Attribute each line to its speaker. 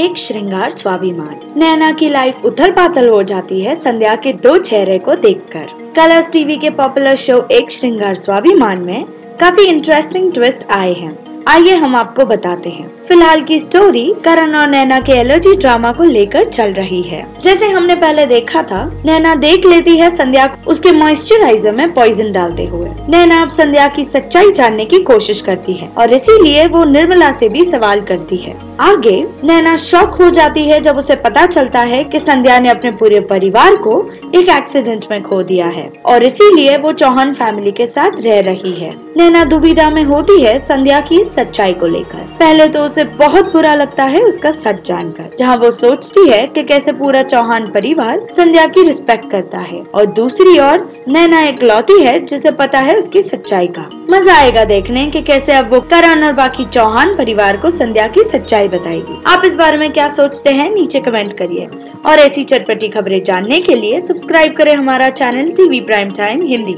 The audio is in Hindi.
Speaker 1: एक श्रृंगार स्वाभिमान। नैना की लाइफ उथल पाथल हो जाती है संध्या के दो चेहरे को देखकर। कलर्स टीवी के पॉपुलर शो एक श्रृंगार स्वाभिमान में काफ़ी इंटरेस्टिंग ट्विस्ट आए हैं। आइए हम आपको बताते हैं। फ़िलहाल की स्टोरी करण और नैना के एलर्जी ड्रामा को लेकर चल रही है। जैसे हमने पहले देखा था, नैना देख लेती है संध्या को, उसके मॉइस्चराइजर में पॉइजन डालते हुए। नैना अब संध्या की सच्चाई जानने की कोशिश करती है और इसीलिए वो निर्मला से भी सवाल करती है। आगे, नैना शॉक हो जाती है जब उसे पता चलता है कि संध्या ने अपने पूरे परिवार को एक एक्सीडेंट में खो दिया है और इसीलिए वो चौहान फैमिली के साथ रह रही है। नैना दुविधा में होती है संध्या की सच्चाई को लेकर। पहले तो उसे बहुत बुरा लगता है उसका सच जानकर, जहाँ वो सोचती है कि कैसे पूरा चौहान परिवार संध्या की रिस्पेक्ट करता है। और दूसरी ओर, नैना एक लौती है, जिसे पता है उसकी सच्चाई का। मज़ा आएगा देखने कि कैसे अब वो करण और बाकी चौहान परिवार को संध्या की सच्चाई बताएगी। आप इस बारे में क्या सोचते हैं, नीचे कमेंट करिए। और ऐसी चटपटी खबरें जानने के लिए सब्सक्राइब करें हमारा channel TV prime time Hindi